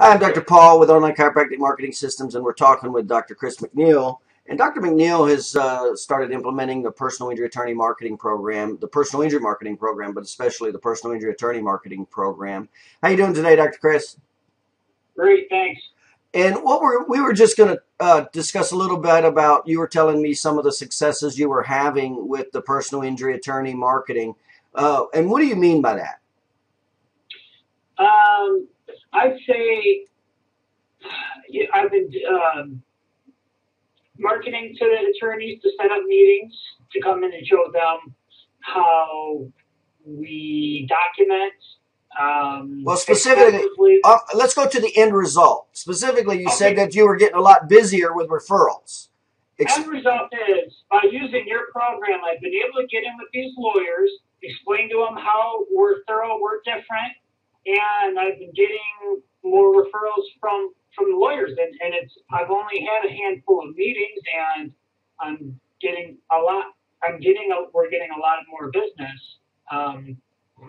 Hi, I'm Dr. Paul with Online Chiropractic Marketing Systems, and we're talking with Dr. Chris McNeil. And Dr. McNeil has uh, started implementing the personal injury attorney marketing program, the personal injury marketing program, but especially the personal injury attorney marketing program. How are you doing today, Dr. Chris? Great, thanks. And what we're, we were just going to uh, discuss a little bit about, you were telling me some of the successes you were having with the personal injury attorney marketing. Uh, and what do you mean by that? Um, I'd say yeah, I've been um, marketing to the attorneys to set up meetings to come in and show them how we document. Um, Well, specifically, uh, let's go to the end result. Specifically, you said that you were getting a lot busier with referrals. Ex- End result is by using your program, I've been able to get in with these lawyers, explain to them how we're thorough, we're different, and I've been getting more referrals from from the lawyers. And, and it's I've only had a handful of meetings, and I'm getting a lot. I'm getting a, we're getting a lot more business. Um,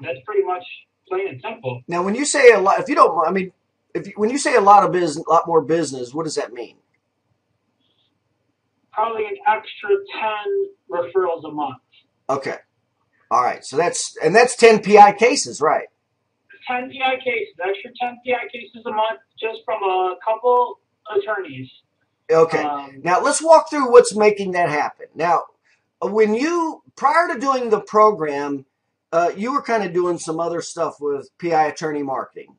that's pretty much plain and simple. now, when you say a lot, if you don't, I mean, if you, when you say a lot of business, a lot more business, what does that mean? Probably an extra ten referrals a month. Okay, all right. So that's and that's ten PI cases, right? 10 PI cases, extra 10 PI cases a month just from a couple attorneys. Okay. Um, Now let's walk through what's making that happen. Now, when you prior to doing the program, uh, you were kind of doing some other stuff with PI attorney marketing,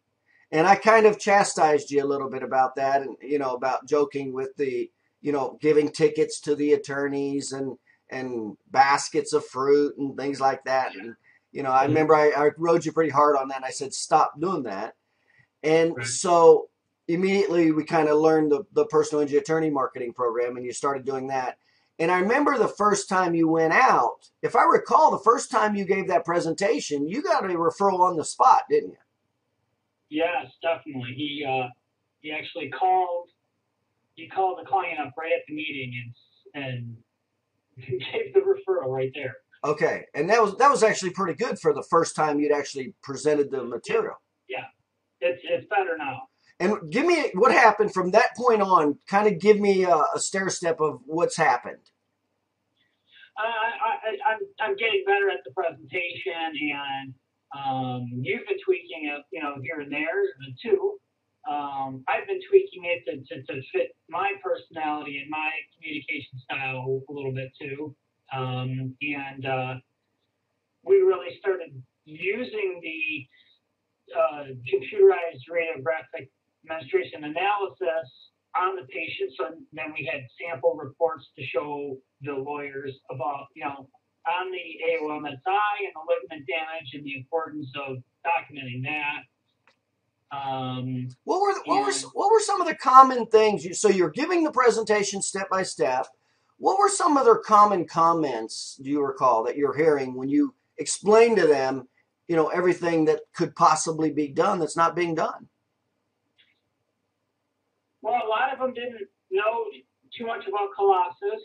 and I kind of chastised you a little bit about that, and you know about joking with the you know giving tickets to the attorneys and and baskets of fruit and things like that. And you know, I remember I, I rode you pretty hard on that. And I said stop doing that, and Right. so immediately we kind of learned the, the personal injury attorney marketing program and you started doing that and i remember the first time you went out if i recall the first time you gave that presentation you got a referral on the spot didn't you yes, definitely. He uh, he actually called he called the client up right at the meeting and and gave the referral right there. Okay and that was that was actually pretty good for the first time you'd actually presented the material Yeah. It's it's better now. and give me what happened from that point on kind of give me a, a stair step of what's happened I, I, I, I'm I'm getting better at the presentation and um, you've been tweaking it, you know, here and there too. Um, I've been tweaking it to, to, to fit my personality and my communication style a little bit too. Um, and uh, we really started using the uh, computerized radiographic mensuration analysis on the patient. So then we had sample reports to show the lawyers about, you know, on the AOMSI and the ligament damage and the importance of documenting that. Um, What were the, what were what were some of the common things? You, so you're giving the presentation step by step. What were some other common comments? Do you recall that you're hearing when you explain to them, you know, everything that could possibly be done that's not being done? well, a lot of them didn't know too much about Colossus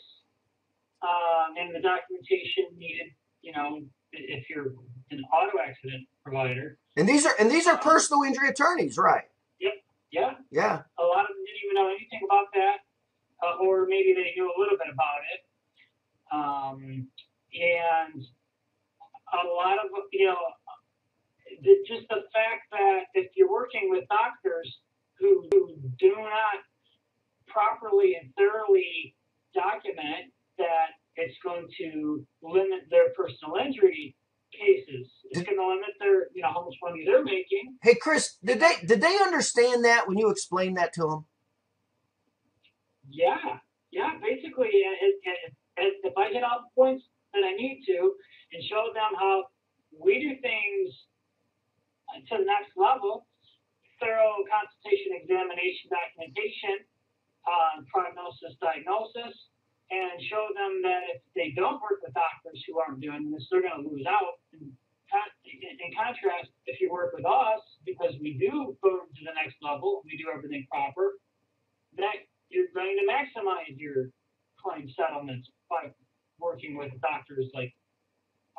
um, and the documentation needed, you know, if you're an auto accident provider. And these are and these are personal injury attorneys, right? Yep. Yeah, Yeah. a lot of them didn't even know anything about that, uh, or maybe they knew a little bit about it. Um, and a lot of you know, the, just the fact that if you're working with doctors who, who do not properly and thoroughly document that it's going to limit their personal injury cases. It's going to limit their, you know, how much money they're making. Hey, Chris, did they did they understand that when you explained that to them? Yeah, yeah. Basically, it- if I hit all the points that I need to and show them how we do things to the next level, thorough consultation, examination, documentation, um, prognosis, diagnosis, and show them that if they don't work with doctors who aren't doing this, they're going to lose out. In, in in contrast, if you work with us, because we do go to the next level, we do everything proper, that you're going to maximize your claim settlements by working with doctors like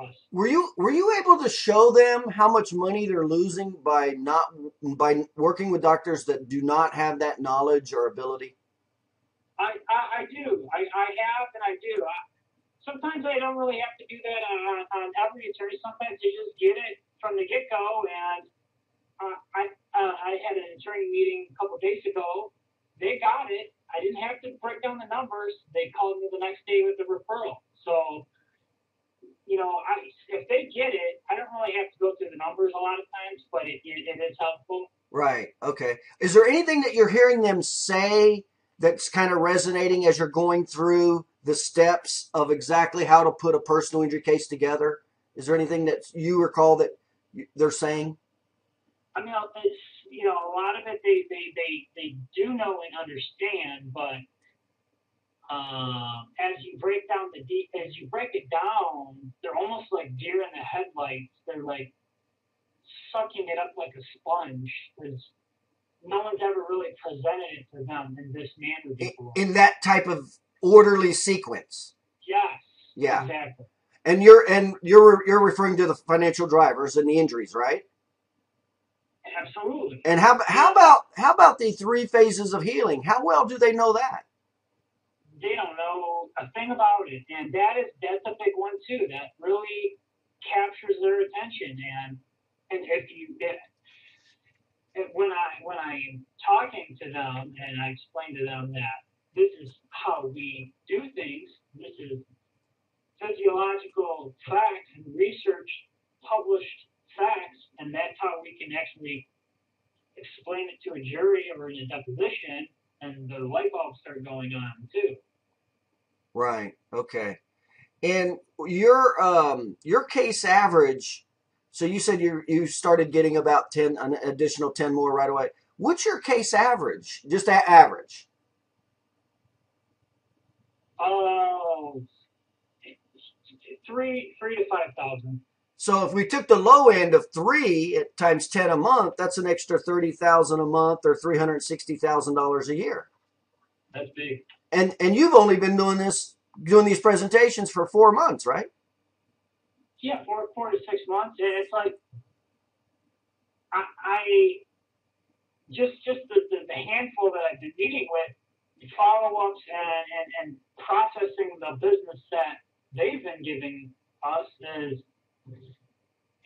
us. Were you were you able to show them how much money they're losing by not by working with doctors that do not have that knowledge or ability? I, I, I do. I, I have and I do. I, sometimes I don't really have to do that on, on every attorney. Sometimes you just get it from the get go. And uh, I uh, I had an attorney meeting a couple days ago. They got it. I didn't have to break down the numbers. They called me the next day with the referral. So you know, I, if they get it, I don't really have to go through the numbers a lot of times, but it, it, it is helpful. Right. Okay. Is there anything that you're hearing them say that's kind of resonating as you're going through the steps of exactly how to put a personal injury case together? Is there anything that you recall that they're saying? I mean, it's, you know, a lot of it they, they, they, they do know and understand, but um, as you break down the deep, as you break it down, they're almost like deer in the headlights. They're like sucking it up like a sponge because no one's ever really presented it to them in this manner before. In, in that type of orderly sequence. Yes. Yeah. Exactly. And you're and you're you're referring to the financial drivers and the injuries, right? Absolutely. And how how about how about the three phases of healing? How well do they know that? they don't know a thing about it, and that is that's a big one too. That really captures their attention, and and if you if, if when I when I'm talking to them and I explain to them that this is how we do things, this is physiological facts and research published facts, and that's how we can actually explain it to a jury or in a deposition, and the light bulbs start going on too. Right. Okay. And your um your case average. So you said you you started getting about ten an additional ten more right away. What's your case average? Just that average. Oh, three three to five thousand. So if we took the low end of three at times ten a month, that's an extra thirty thousand a month or three hundred sixty thousand dollars a year. That's big and and you've only been doing this doing these presentations for four months, right? Yeah, four four to six months. And it's like I, I just just the, the, the, handful that I've been meeting with, follow ups and, and, and processing the business that they've been giving us is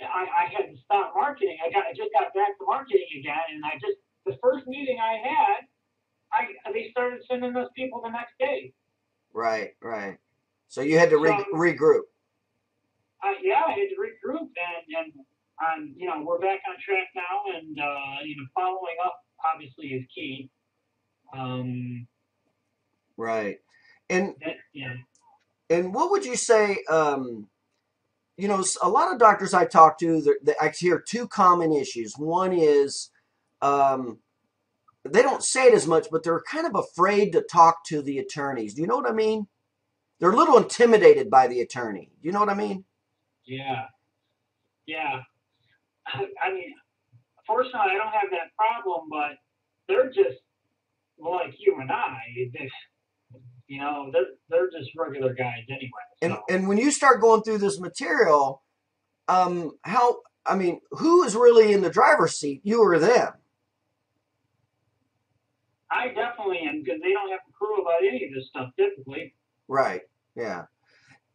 I, I had to stop marketing. I got I just got back to marketing again and I just the first meeting I had I they started sending those people the next day. Right, right. So you had to re- so, regroup. Uh, yeah, I had to regroup, and and um, you know we're back on track now, and uh, you know following up obviously is key. Um, right, and that, yeah. and what would you say? Um, you know, a lot of doctors I talk to, I hear two common issues. One is um, they don't say it as much, but they're kind of afraid to talk to the attorneys. Do you know what I mean? They're a little intimidated by the attorney. Do you know what I mean? Yeah. Yeah. I mean, fortunately, I don't have that problem, but they're just like you and I. you know, they're they're just regular guys anyway. So. And and when you start going through this material, um, how I mean, who is really in the driver's seat? You or them? I definitely am because they don't have a clue about any of this stuff typically. Right. Yeah.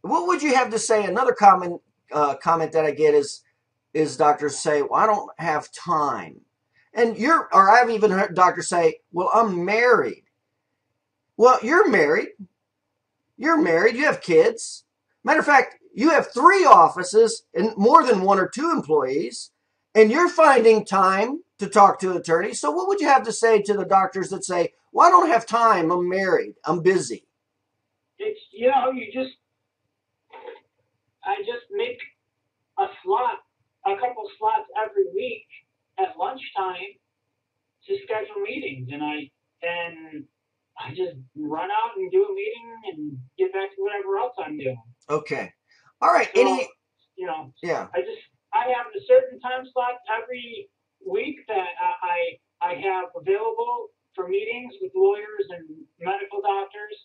What would you have to say? Another common uh, comment that I get is is doctors say, "Well, I don't have time," and you're, or I've even heard doctors say, "Well, I'm married." Well, you're married. You're married. You have kids. Matter of fact, you have three offices and more than one or two employees, and you're finding time to talk to attorneys. So, what would you have to say to the doctors that say, "Well, I don't have time. I'm married. I'm busy." It's you know, you just I just make a slot, a couple slots every week at lunchtime to schedule meetings, and I and I just run out and do a meeting and get back to whatever else I'm doing. Okay. All right. So, Any. You know. Yeah. I just I have a certain time slot every week that I I have available for meetings with lawyers and medical doctors,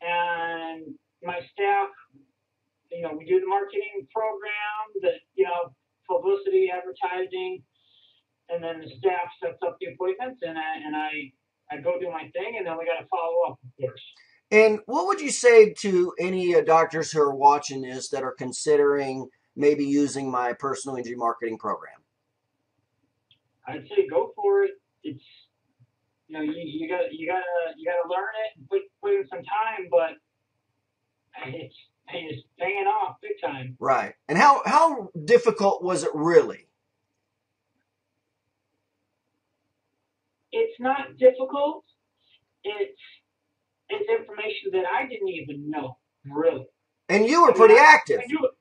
and my staff you know, we do the marketing program, the you know, publicity, advertising, and then the staff sets up the appointments, and I and I I go do my thing, and then we got to follow up, of course. And what would you say to any uh, doctors who are watching this that are considering maybe using my personal injury marketing program? I'd say go for it. It's you know you, you got you gotta you gotta learn it and put put in some time, but it's it's paying off big time. Right. And how how difficult was it really? It's not difficult. It's it's information that I didn't even know really. And you were pretty I, active. I knew it.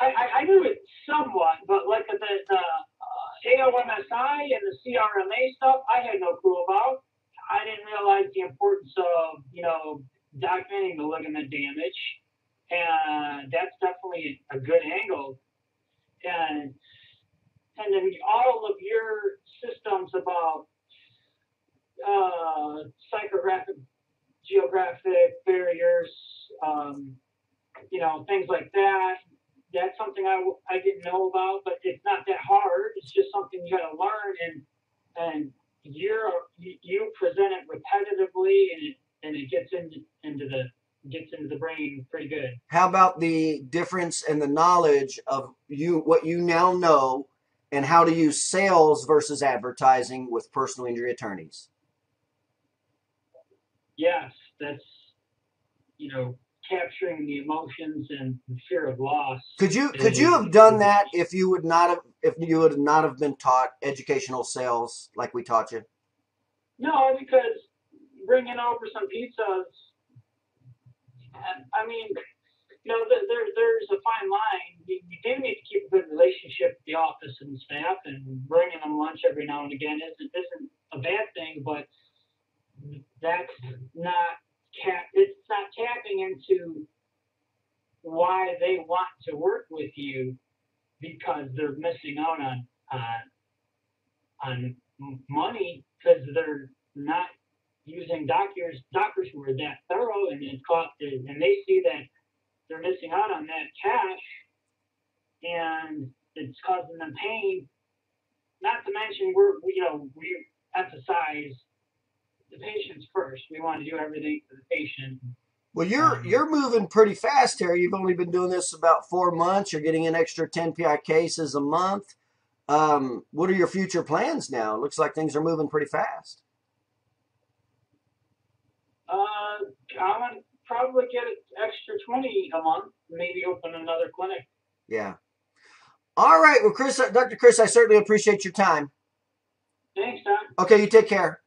I, I, I knew it somewhat, but like the, the uh, AOMSI and the CRMA stuff, I had no clue about. I didn't realize the importance of you know documenting the ligament damage, and that's definitely a good angle. And and then all of your systems about uh, psychographic, geographic barriers, um, you know, things like that. That's something I, I didn't know about, but it's not that hard. It's just something you got to learn, and and you're you, present it repetitively, and it and it gets into into the gets into the brain pretty good. How about the difference in the knowledge of you what you now know and how to use sales versus advertising with personal injury attorneys? Yes, that's you know capturing the emotions and the fear of loss. Could you could you have done that if you would not have if you would not have been taught educational sales like we taught you? No, because bringing over some pizzas. I mean, you know, there, there there's a fine line. You, you do need to keep a good relationship with the office and the staff, and bringing them lunch every now and again isn't isn't a bad thing, but that's not cap. It's not tapping into why they want to work with you because they're missing out on on on money because they're not using doctors doctors who are that thorough and it's cost and they see that they're missing out on that cash and it's causing them pain. Not to mention we're we, you know we emphasize the patients first. We want to do everything for the patient. Well, you're Um, you're moving pretty fast here. You've only been doing this about four months. You're getting an extra 10 PI cases a month. Um, what are your future plans now? It looks like things are moving pretty fast. Uh, I'm gonna probably get an extra twenty a month. Maybe open another clinic. Yeah. All right. Well, Chris, Dr. Chris, I certainly appreciate your time. Thanks, Doc. Okay, you take care.